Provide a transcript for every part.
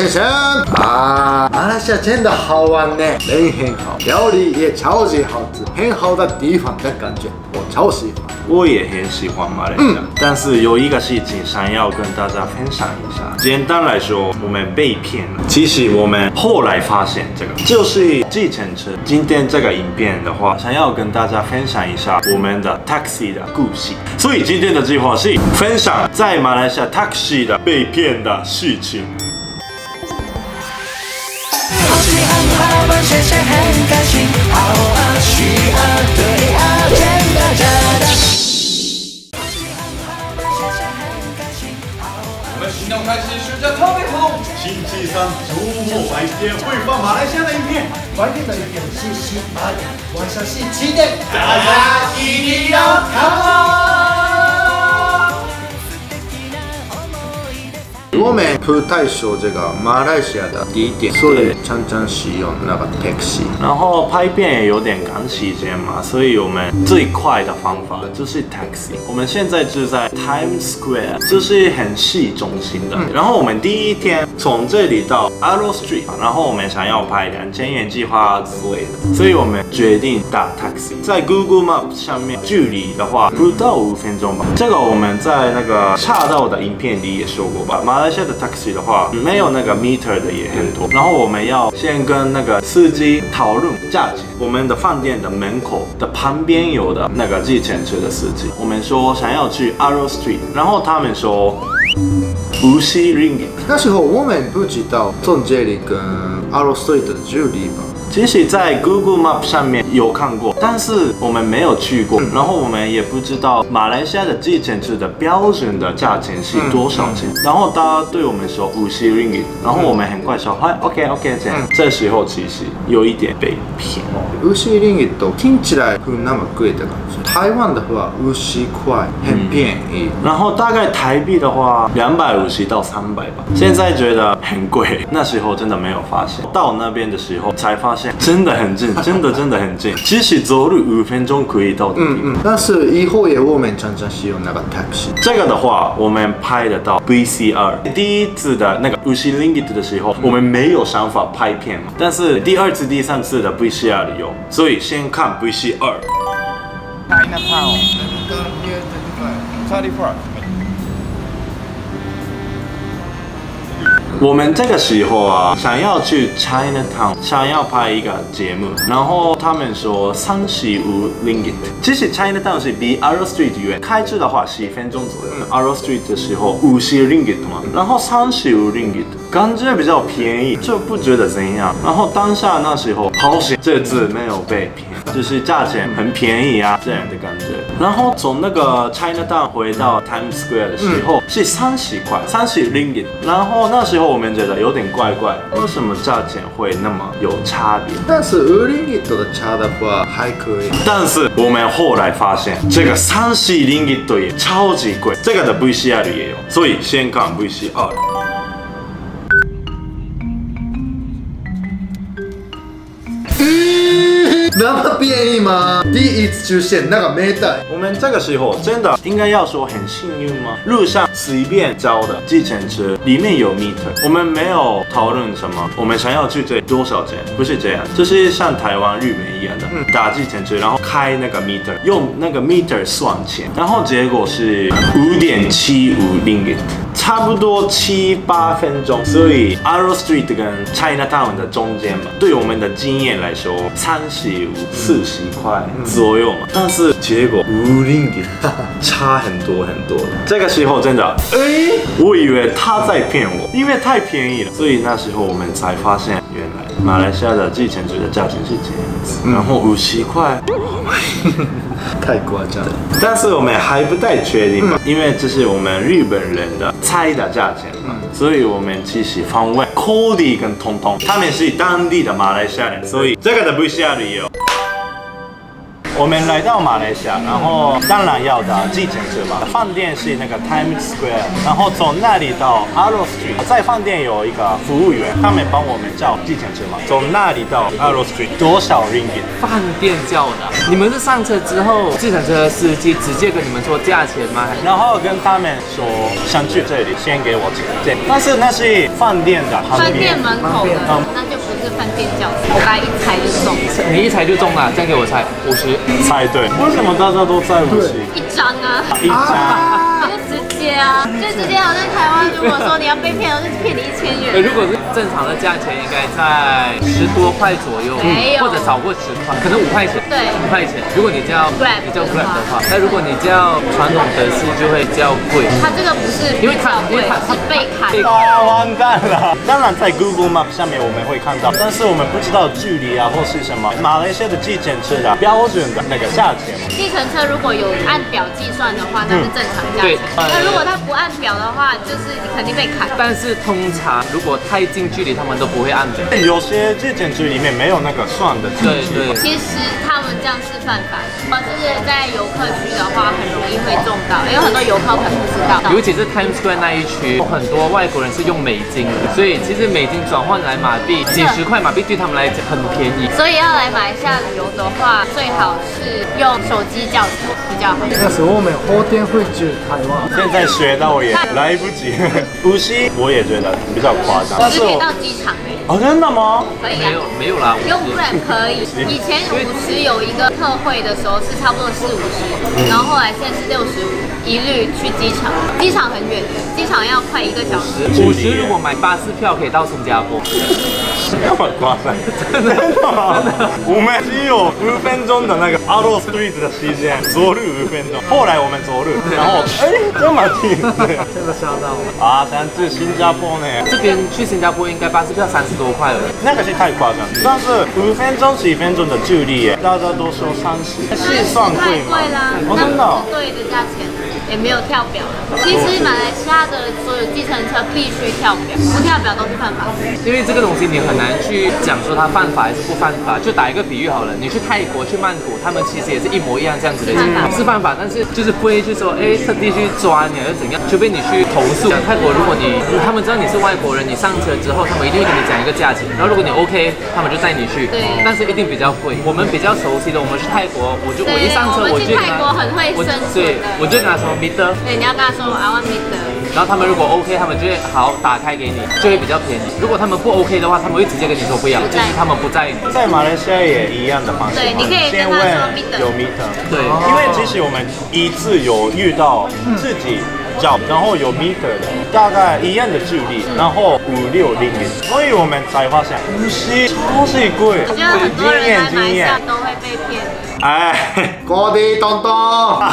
先生啊，马来西亚真的好玩呢，人很好，料理也超级好吃，很好的地方的感觉，我超喜欢。我也很喜欢马来西亚，但是有一个事情想要跟大家分享一下。简单来说，我们被骗了。其实我们后来发现这个就是计程车。今天这个影片的话，想要跟大家分享一下我们的 taxi 的故事。所以今天的计划是分享在马来西亚 taxi 的被骗的事情。谢谢很开心，好啊，需啊，对啊，真的真的。好奇很好玩，谢谢很开心，好啊。我们行动开始暑假特别活动，星期三周末白天会放马来西亚的影片，白天的影片是十八点，晚上是七点，大家一定要看哦！我们不太熟这个马来西亚的地点，所以常常使用那个 taxi。然后拍片也有点赶时间嘛，所以我们最快的方法就是 taxi。我们现在就在 Times Square，就是很市中心的。然后我们第一天从这里到 Arrow Street，然后我们想要拍两千元计划之类的，所以我们决定打 taxi。在 Google Map 上面距离的话不到五分钟吧。这个我们在那个岔道的影片里也说过吧。马来西亚的 taxi 的话没有那个 meter 的也很多，然后我们要先跟那个司机讨论价钱。我们的饭店的门口的旁边有的那个计程车的司机，我们说想要去 Arrow Street，然后他们说无锡 ringgit。那时候我们不知道从这里跟 Arrow Street 的距离吧。其实，在 Google Map 上面有看过，但是我们没有去过，然后我们也不知道马来西亚的计程车的标准的价钱是多少钱。然后大家对我们说五十 ringgit，然后我们很快说，嗨，OK OK 这样。这时候其实有一点被骗哦。ウシリンギット听起来不那么贵的感觉。台湾的话，五十块很便宜。然后大概台币的话，两百五十到三百吧。现在觉得很贵，那时候真的没有发现。到那边的时候才发现， 真的很近，真的真的很近。其实走路五分钟可以到的地方。嗯，但是以后也我们常常使用那个 taxi。这个的话，我们拍得到 VCR。第一次的那个 h i l i n g 的时候，我们没有想法拍片嘛。但是第二次、第三次的 VCR 有，所以先看 VCR。Chinatown. Thirty four. 我们这个时候啊，想要去 Chinatown，想要拍一个节目，然后他们说三十五 ringgit。其实 Chinatown 是比 Arrow Street 远，开车的话十分钟左右。Arrow Street 的时候五十 ringgit 嘛，然后三十五 ringgit，感觉比较便宜，就不觉得怎样。然后当下那时候好险，这次没有被骗，就是价钱很便宜啊这样的感觉。然后从那个 Chinatown 回到 Times Square 的时候是三十块，三十 ringgit。然后那时候我们觉得有点怪怪，为什么价钱会那么有差别？但是五リンギット的差的话还可以。但是我们后来发现，这个三十 ringgit 也超级贵，这个的 VCR 也有，所以先看 VCR。 那么便宜吗？第一次出现那个没带。我们这个时候真的应该要说很幸运吗？路上随便招的计程车里面有 meter，我们没有讨论什么，我们想要去这多少钱，不是这样，就是像台湾、日本一样的，打计程车，然后开那个 meter，用那个 meter 算钱，然后结果是五点七五 ringgit。差不多七八分钟，所以 Arrow Street 跟 Chinatown 的中间嘛，对我们的经验来说，三十五、四十块左右嘛。但是结果五零点差很多很多。这个时候真的，哎，我以为他在骗我，因为太便宜了，所以那时候我们才发现，马来西亚的计程车的价钱是这样子，然后五十块。太夸张了。但是我们还不太确定嘛，因为这是我们日本人的猜的价钱嘛，所以我们其实访问 Cody 跟彤彤，他们是当地的马来西亚人，所以这个的 VCR 也有。我们来到马来西亚，然后当然要的计程车嘛。饭店是那个 Times Square，然后从那里到 Arrow Street，在饭店有一个服务员，他们帮我们叫计程车嘛。从那里到 Arrow Street 多少 ringgit？饭店叫的，你们是上车之后，计程车司机直接跟你们说价钱吗？然后跟他们说想去这里，先给我钱。对，但是那是饭店的旁饭店边。门口的，那就不是饭店叫的。我刚才一猜就中，你一猜就中了，这样给我猜五十。猜对，为什么大家都猜五十？一张啊，一张。就直接啊，就直接好像台湾，如果说你要被骗，我就骗你一千呃，元。如果是正常的价钱，应该在十多块左右，没有或者少过十块，可能五块钱。对五块钱。如果你叫 Grab 你叫的 Grab 话的话，那如果你叫传统德式就会较贵。它这个不是因为它因为他是被砍。啊，完蛋了！当然，在 Google Map 上面我们会看到，但是我们不知道距离啊或是什么。马来西亚的计程车的标准的那个价钱，计程车如果有按表计算的话，那是正常价对钱。那如果他不按表的话，就是你肯定被砍。但是通常如果太近距离，他们都不会按表。有些计程车里面没有那个算的距对离。对。其实他们这样是犯法的，或者是在游客区的话，很容易会中到，因为很多游客可能不知道。尤其是 Times Square 那一区，有很多外国人是用美金的，所以其实美金转换来马币，几十块马币对他们来讲很便宜。所以要来马来西亚旅游的话，最好是用手机叫车比较好。那时候我们后天会去台湾。现在学到也来不及。无锡我也觉得比较夸张，但是到机场哦真的吗？可以啊没有。没有啦，用 Grab 可以，以前五十有一个特惠的时候是差不多四五十，然后后来现在是六十五，一律去机场。机场很远的，机场要快一个小时。五十如果买巴士票可以到新加坡，那么夸张？真的吗？我们只有五分钟的那个 Arrow Street 的时间，走路五分钟。后来我们走路，然后哎这么近，真的吓到我。啊，想去新加坡呢。这边去新加坡应该巴士票三十多块了。那个是太夸张，但是五分钟、十分钟的距离耶，大家都说三十，是算太贵吗？贵啦，哦，那真的哦对的价钱，也没有跳表。其实马来西亚的所有计程车必须跳表，不跳表都是犯法。因为这个东西你很难去讲说它犯法还是不犯法。就打一个比喻好了，你去泰国、去曼谷，他们其实也是一模一样这样子的是犯法，但是就是不会去说，哎，特地去抓你，还是怎样，除非你去投诉。泰国如果你他们知道你是外国人，你上车之后，他们一定会跟你讲一个价钱，然后如果你 OK，他们就带你去，对但是一定比较贵。我们比较熟悉的，我们去泰国，我就我一上车对我就跟他泰国很会对，我就跟他说 meter。对，你要跟他说 I want meter。然后他们如果 OK，他们就会好打开给你，就会比较便宜。如果他们不 OK 的话，他们会直接跟你说不要，就是他们不在意。在马来西亚也一样的方式。对你可以跟他说先问 meter 有 meter。对，因为其实我们一次有遇到自己叫，然后有 meter 的，大概一样的距离，然后五六零元，所以我们才发现无锡超级贵。我觉得很多人来马来经验西亚，都会被骗。哎，各地东东，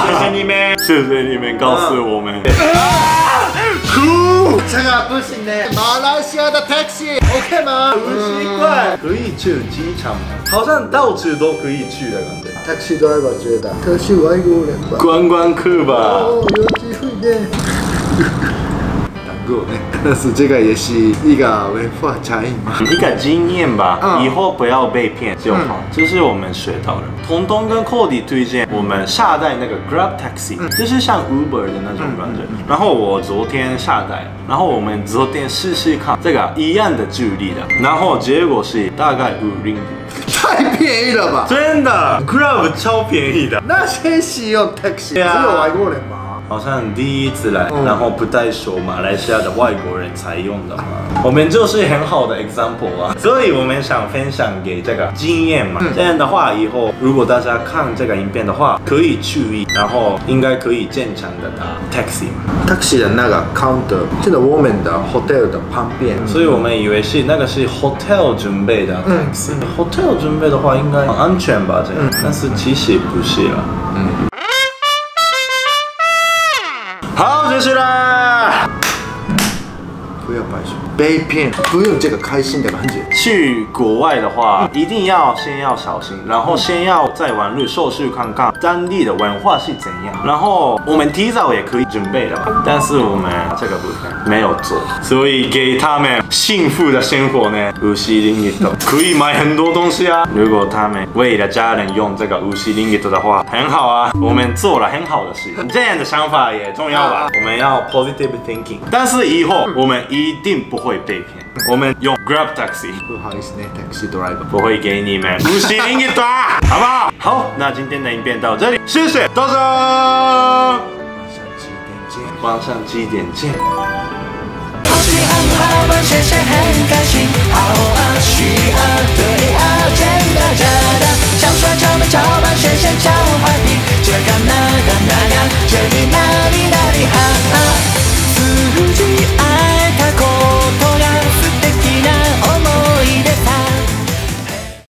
谢谢你们，谢谢你们告诉我们。酷，这个不行的。马来西亚的 taxi OK 吗？五十块可以去机场吗？好像到处都可以去的感觉。taxi driver 觉得他是外国人吧？观光客吧。但是这个也是一个文化差异嘛。一个经验吧，嗯以后不要被骗就好，这是我们学到的。彤彤跟 Cody 推荐我们下载那个 Grab Taxi，、就是像 Uber 的那种感觉。然后我昨天下载，然后我们昨天试试看这个一样的距离的，然后结果是大概五零，太便宜了吧？真的 Grab 超便宜的。那些使用 taxi 只有外国人吗？好像第一次来，嗯然后不太熟马来西亚的外国人才用的嘛。我们就是很好的 example 啊，所以我们想分享给这个经验嘛。这样的话，以后如果大家看这个影片的话，可以注意，然后应该可以正常的打 taxi 嘛。taxi 的那个 counter 就在我们的 hotel 的旁边，所以我们以为是那个是 hotel 准备的 taxi。hotel 准备的话应该很安全吧？这样，但是其实不是了。嗯。好，结束啦。被骗不用这个开心的感觉。去国外的话，一定要先要小心，然后先要在网络搜去看看当地的文化是怎样，然后我们提早也可以准备了，但是我们这个部分没有做，所以给他们幸福的生活呢？五十零一斗可以买很多东西啊。如果他们为了家人用这个五十零一斗的话，很好啊。我们做了很好的事，这样的想法也重要吧。我们要 positive thinking，但是以后我们一定不会会被骗。我们用 Grab Taxi，不好意思呢，Taxi Driver 不会给你们五星一打，好不好？好，那今天的影片到这里，谢谢，到这。晚上几点见？晚上几点见？